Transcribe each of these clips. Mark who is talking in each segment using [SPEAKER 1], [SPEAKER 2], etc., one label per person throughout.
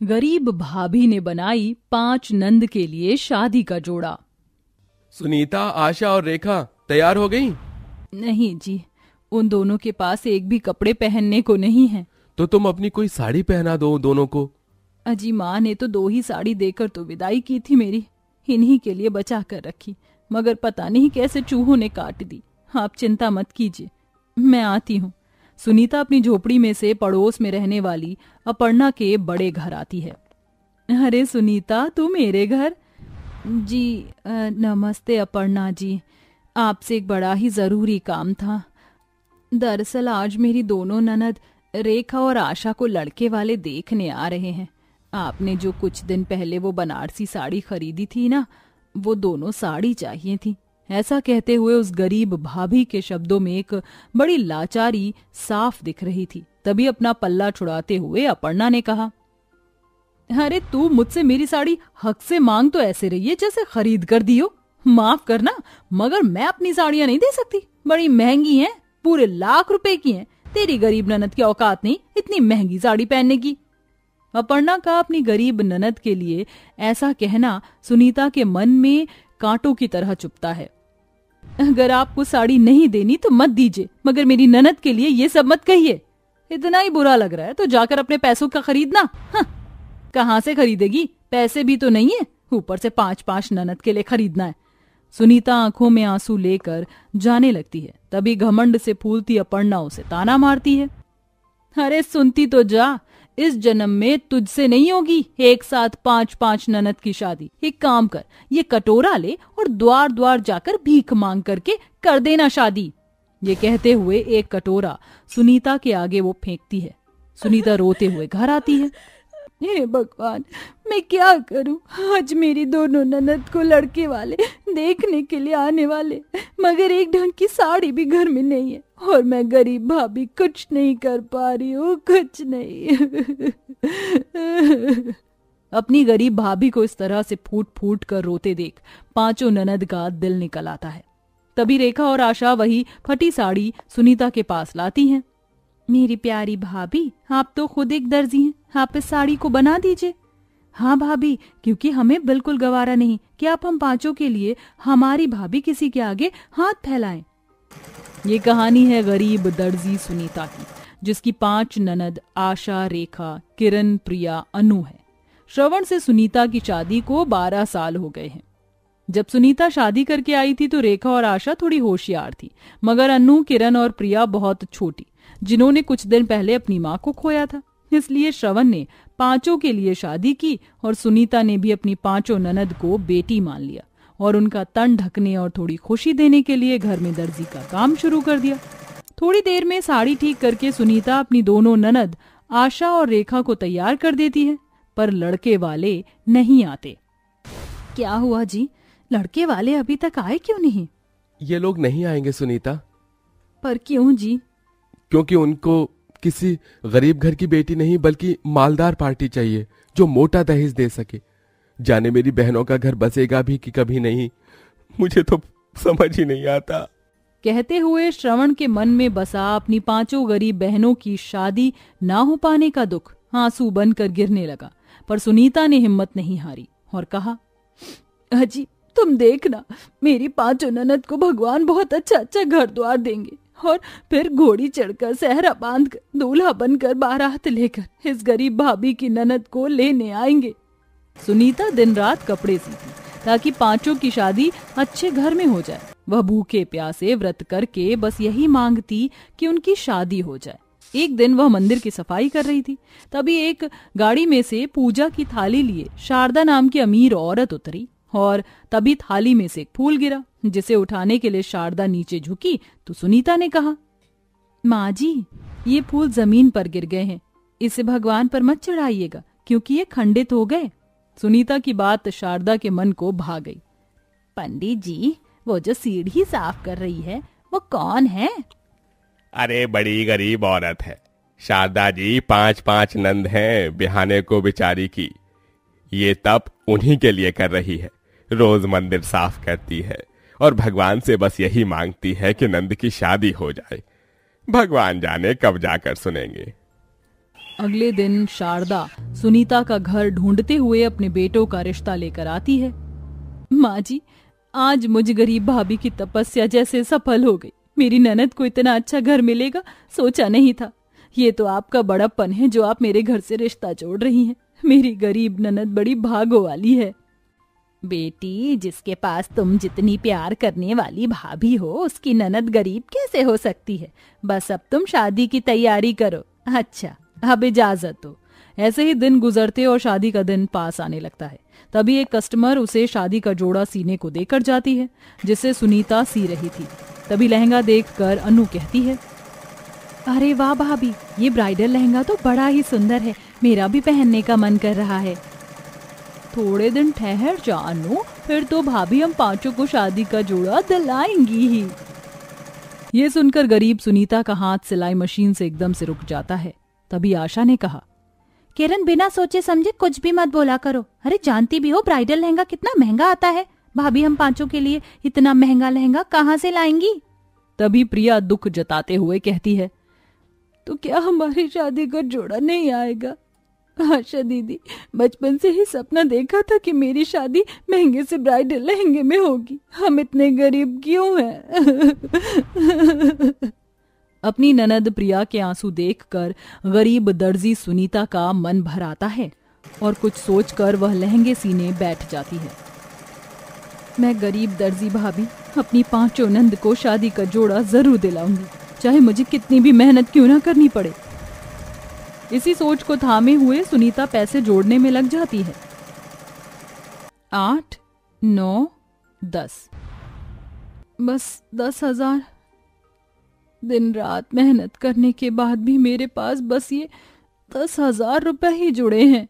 [SPEAKER 1] गरीब भाभी ने बनाई पाँच नंद के लिए शादी का जोड़ा।
[SPEAKER 2] सुनीता आशा और रेखा तैयार हो गई?
[SPEAKER 1] नहीं जी उन दोनों के पास एक भी कपड़े पहनने को नहीं है।
[SPEAKER 2] तो तुम अपनी कोई साड़ी पहना दो दोनों को?
[SPEAKER 1] अजी माँ ने तो दो ही साड़ी देकर तो विदाई की थी मेरी। इन्हीं के लिए बचा कर रखी मगर पता नहीं कैसे चूहों ने काट दी। आप चिंता मत कीजिए मैं आती हूँ। सुनीता अपनी झोपड़ी में से पड़ोस में रहने वाली अपर्णा के बड़े घर आती है। अरे सुनीता, तू मेरे घर? जी नमस्ते अपर्णा जी। आपसे एक बड़ा ही ज़रूरी काम था। दरअसल आज मेरी दोनों ननद रेखा और आशा को लड़के वाले देखने आ रहे हैं। आपने जो कुछ दिन पहले वो बनारसी साड़ी खरीदी थी ना, वो दोनों साड़ी चाहिए थी। ऐसा कहते हुए उस गरीब भाभी के शब्दों में एक बड़ी लाचारी साफ़ दिख रही थी। तभी अपना पल्ला छुड़ाते हुए अपर्णा ने कहा, अरे तू मुझसे मेरी साड़ी हक से मांग तो ऐसे रही है जैसे खरीद कर दियो माफ़ करना, मगर मैं अपनी साड़ियाँ नहीं दे सकती। बड़ी महँगी हैं, पूरे लाख रुपए की हैं। तेरी गरीब ननद की औकात नहीं इतनी महँगी साड़ी पहनने की। अपर्णा का अपनी गरीब ननद के लिए ऐसा कहना सुनीता के मन में कांटों की तरह चुपता है। अगर आपको साड़ी नहीं देनी तो मत दीजिए। मगर मेरी ननद के लिए ये सब मत कहिए। इतना ही बुरा लग रहा है तो जाकर अपने पैसों का खरीदना। हाँ, कहाँ से खरीदेगी? पैसे भी तो नहीं है। ऊपर से पाँच पाँच ननद के लिए खरीदना है। सुनीता आँखों में आँसू लेकर जाने लगती है। तभी घमंड से फूलती अपर्णा उसे ताना मारती है। अरे सुनती तो जा। इस जन्म में तुझसे नहीं होगी एक साथ पाँच पाँच ननद की शादी। एक काम कर, ये कटोरा ले और द्वार द्वार जाकर भीख मांग करके कर देना शादी। ये कहते हुए एक कटोरा सुनीता के आगे वो फेंकती है। सुनीता रोते हुए घर आती है। हे भगवान, मैं क्या करूँ? आज मेरी दोनों ननद को लड़के वाले देखने के लिए आने वाले मगर एक ढंग की साड़ी भी घर में नहीं है, और मैं गरीब भाभी कुछ नहीं कर पा रही हूँ, कुछ नहीं। अपनी गरीब भाभी को इस तरह से फूट फूट कर रोते देख पाँचों ननद का दिल निकल आता है। तभी रेखा और आशा वही फटी साड़ी सुनीता के पास लाती हैं। मेरी प्यारी भाभी, आप तो खुद एक दर्जी हैं। आप इस साड़ी को बना दीजिए। हाँ भाभी, क्योंकि हमें बिल्कुल गवारा नहीं कि आप हम पाँचों के लिए हमारी भाभी किसी के आगे हाथ फैलाएँ। ये कहानी है गरीब दर्जी सुनीता की, जिसकी पाँच ननद आशा, रेखा, किरण, प्रिया, अनु है। श्रवण से सुनीता की शादी को बारह साल हो गए हैं। जब सुनीता शादी करके आई थी तो रेखा और आशा थोड़ी होशियार थी, मगर अनु, किरण और प्रिया बहुत छोटी। जिन्होंने कुछ दिन पहले अपनी माँ को खोया था। इसलिए श्रवण ने पाँचों के लिए शादी की और सुनीता ने भी अपनी पाँचों ननद को बेटी मान लिया और उनका तन ढकने और थोड़ी खुशी देने के लिए घर में दर्जी का काम शुरू कर दिया। थोड़ी देर में साड़ी ठीक करके सुनीता अपनी दोनों ननद आशा और रेखा को तैयार कर देती है पर लड़के वाले नहीं आते। क्या हुआ जी? लड़के वाले अभी तक आए क्यों नहीं?
[SPEAKER 2] ये लोग नहीं आएँगे सुनीता।
[SPEAKER 1] पर क्यों जी?
[SPEAKER 2] क्योंकि उनको किसी गरीब घर की बेटी नहीं, बल्कि मालदार पार्टी चाहिए, जो मोटा दहेज दे सके। जाने मेरी बहनों का घर बसेगा भी कि कभी नहीं, मुझे तो समझ ही नहीं आता।
[SPEAKER 1] कहते हुए श्रवण के मन में बसा अपनी पाँचों गरीब बहनों की शादी ना हो पाने का दुख आँसू बनकर गिरने लगा, पर सुनीता ने हिम्मत नहीं हारी और कहा, अजी, तुम देखना, मेरी पाँचों ननद को भगवान बहुत अच्छा अच्छा घर द्वार देंगे। और फिर घोड़ी चढ़कर सहरा बाँध कर, दूल्हा बनकर बारात लेकर इस गरीब भाभी की ननद को लेने आएँगे। सुनीता दिन रात कपड़े सीती, ताकि पाँचों की शादी अच्छे घर में हो जाए। वह भूखे प्यासे व्रत करके बस यही मांगती कि उनकी शादी हो जाए। एक दिन वह मंदिर की सफ़ाई कर रही थी। तभी एक गाड़ी में से पूजा की थाली लिए शारदा नाम की अमीर औरत उतरी। और तभी थाली में से एक फूल गिरा, जिसे उठाने के लिए शारदा नीचे झुकी तो सुनीता ने कहा, माँ जी, ये फूल ज़मीन पर गिर गए हैं। इसे भगवान पर मत चढ़ाइएगा, क्योंकि ये खंडित हो गए। सुनीता की बात शारदा के मन को भा गई। पंडित जी, वो जो सीढ़ी साफ़ कर रही है, वो कौन है?
[SPEAKER 2] अरे, बड़ी गरीब औरत है। शारदा जी पाँच पाँच नंद हैं बिहाने को बिचारी की। ये तप उन्हीं के लिए कर रही है। रोज मंदिर साफ़ करती है और भगवान से बस यही मांगती है कि नंद की शादी हो जाए। भगवान जाने कब जाकर सुनेंगे।
[SPEAKER 1] अगले दिन शारदा सुनीता का घर ढूंढते हुए अपने बेटों का रिश्ता लेकर आती है। माँ जी, आज मुझ गरीब भाभी की तपस्या जैसे सफल हो गई। मेरी ननद को इतना अच्छा घर मिलेगा, सोचा नहीं था। ये तो आपका बड़प्पन है जो आप मेरे घर से रिश्ता जोड़ रही हैं। मेरी गरीब ननद बड़ी भागो वाली है। बेटी, जिसके पास तुम जितनी प्यार करने वाली भाभी हो, उसकी ननद गरीब कैसे हो सकती है? बस अब तुम शादी की तैयारी करो। अच्छा अब इजाज़त दो। ऐसे ही दिन गुजरते और शादी का दिन पास आने लगता है। तभी एक कस्टमर उसे शादी का जोड़ा सीने को देकर जाती है, जिसे सुनीता सी रही थी। तभी लहंगा देखकर अनु कहती है, अरे वाह भाभी, ये ब्राइडल लहंगा तो बड़ा ही सुंदर है। मेरा भी पहनने का मन कर रहा है। थोड़े दिन ठहर जा अनु फिर तो भाभी हम पाँचों को शादी का जोड़ा दिलाएँगी ही। ये सुनकर गरीब सुनीता का हाथ सिलाई मशीन से एकदम से रुक जाता है। तभी आशा ने कहा, किरण, बिना सोचे समझे कुछ भी मत बोला करो। अरे, जानती भी हो, ब्राइडल लहंगा कितना महँगा आता है। भाभी हम पाँचों के लिए इतना महँगा लहंगा कहाँ से लाएँगी? तभी प्रिया दुख जताते हुए कहती है तो क्या हमारी शादी का जोड़ा नहीं आएगा? आशा दीदी, बचपन से ही सपना देखा था कि मेरी शादी महँगे से ब्राइडल लहंगे में होगी। हम इतने गरीब क्यों हैं? अपनी ननद प्रिया के आँसू देखकर गरीब दर्जी सुनीता का मन भर आता है और कुछ सोचकर वह लहंगे सीने बैठ जाती है। मैं गरीब दर्जी भाभी, अपनी पाँचों नंद को शादी का जोड़ा ज़रूर दिलाऊँगी, चाहे मुझे कितनी भी मेहनत क्यों ना करनी पड़े। इसी सोच को थामे हुए सुनीता पैसे जोड़ने में लग जाती है। आठ, नौ, दस। बस दस हज़ार। दिन रात मेहनत करने के बाद भी मेरे पास बस ये दस हज़ार रुपए ही जुड़े हैं।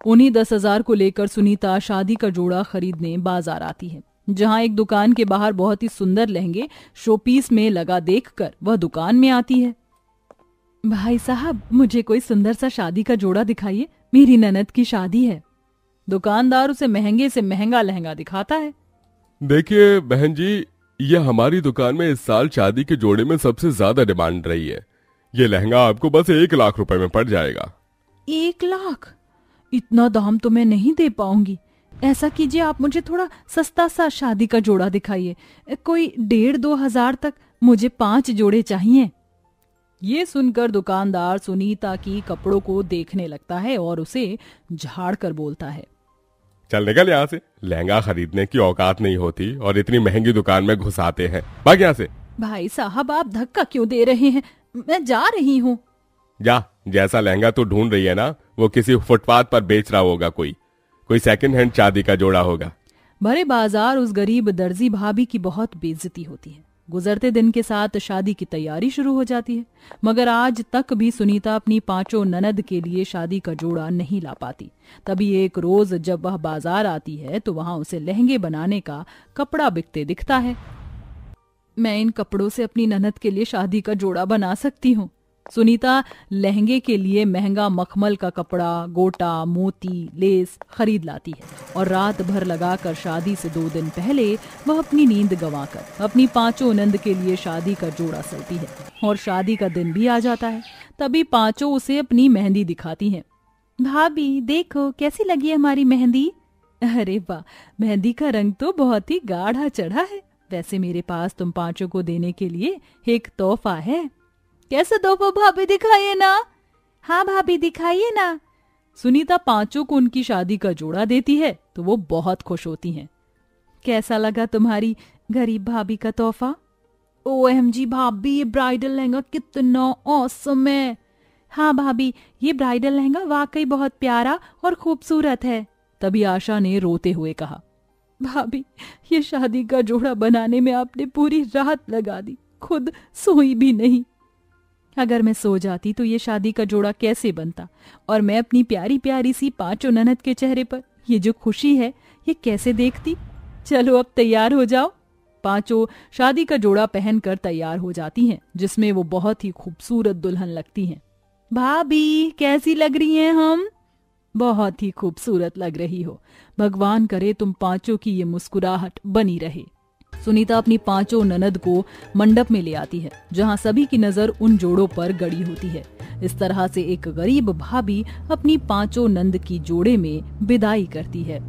[SPEAKER 1] उन्हीं दस हज़ार को लेकर सुनीता शादी का जोड़ा खरीदने बाज़ार आती है, जहाँ एक दुकान के बाहर बहुत ही सुंदर लहंगे शोपीस में लगा देखकर वह दुकान में आती है। भाई साहब मुझे कोई सुंदर सा शादी का जोड़ा दिखाइए। मेरी ननद की शादी है। दुकानदार उसे महँगे से महँगा लहंगा दिखाता है।
[SPEAKER 2] देखिए बहन जी ये हमारी दुकान में इस साल शादी के जोड़े में सबसे ज़्यादा डिमांड रही है। ये लहंगा आपको बस एक लाख रुपए में पड़ जाएगा।
[SPEAKER 1] एक लाख? इतना दाम तो मैं नहीं दे पाऊँगी। ऐसा कीजिए आप मुझे थोड़ा सस्ता सा शादी का जोड़ा दिखाइए। कोई डेढ़ दो हज़ार तक मुझे पाँच जोड़े चाहिए। ये सुनकर दुकानदार सुनीता की कपड़ों को देखने लगता है और उसे झाड़ कर बोलता है।
[SPEAKER 2] चल निकल यहाँ से। लहंगा खरीदने की औकात नहीं होती और इतनी महँगी दुकान में घुसाते हैं। भाग यहाँ से।
[SPEAKER 1] भाई साहब आप धक्का क्यों दे रहे हैं? मैं जा रही हूँ।
[SPEAKER 2] जा जैसा लहंगा तू ढूंढ रही है ना वो किसी फुटपाथ पर बेच रहा होगा कोई। कोई सेकंड हैंड चांदी का जोड़ा होगा।
[SPEAKER 1] भरे बाज़ार उस गरीब दर्जी भाभी की बहुत बेइज्जती होती है। गुजरते दिन के साथ शादी की तैयारी शुरू हो जाती है। मगर आज तक भी सुनीता अपनी पाँचों ननद के लिए शादी का जोड़ा नहीं ला पाती। तभी एक रोज जब वह बाज़ार आती है तो वहाँ उसे लहंगे बनाने का कपड़ा बिकते दिखता है। मैं इन कपड़ों से अपनी ननद के लिए शादी का जोड़ा बना सकती हूँ। सुनीता, लहंगे के लिए महँगा मखमल का कपड़ा, गोटा, मोती, लेस खरीद लाती है और रात भर लगाकर शादी से दो दिन पहले वह अपनी नींद गंवाकर, अपनी पाँचों नंद के लिए शादी का जोड़ा सलती है और शादी का दिन भी आ जाता है। तभी पाँचों उसे अपनी मेहंदी दिखाती हैं। भाभी, देखो, कैसी लगी हमारी मेहंदी? अरे वाह, मेहंदी का रंग तो बहुत ही गाढ़ा चढ़ा है। वैसे मेरे पास तुम पाँचों को देने के लिए एक तोहफा है। कैसे दो भाभी दिखाइए ना? हाँ भाभी दिखाइए ना। सुनीता पाँचों को उनकी शादी का जोड़ा देती है तो वो बहुत खुश होती हैं। कैसा लगा तुम्हारी गरीब भाभी का तोहफा? ओ एम जी भाभी ये ब्राइडल लहंगा कितना औसम है। हाँ भाभी ये ब्राइडल लहंगा वाकई बहुत प्यारा और खूबसूरत है। तभी आशा ने रोते हुए कहा भाभी ये शादी का जोड़ा बनाने में आपने पूरी रात लगा दी खुद सोई भी नहीं। अगर मैं सो जाती तो ये शादी का जोड़ा कैसे बनता? और मैं अपनी प्यारी प्यारी सी पाँचों ननद के चेहरे पर, ये जो खुशी है, ये कैसे देखती? चलो अब तैयार हो जाओ। पाँचों शादी का जोड़ा पहनकर तैयार हो जाती हैं, जिसमें वो बहुत ही खूबसूरत दुल्हन लगती हैं। भाभी, कैसी लग रही हैं हम? बहुत ही खूबसूरत लग रही हो। भगवान करे तुम पाँचों की ये मुस्कुराहट बनी रहे। सुनीता अपनी पाँचों ननद को मंडप में ले आती है, जहाँ सभी की नज़र उन जोड़ों पर गड़ी होती है। इस तरह से एक गरीब भाभी अपनी पाँचों नंद की जोड़े में विदाई करती है।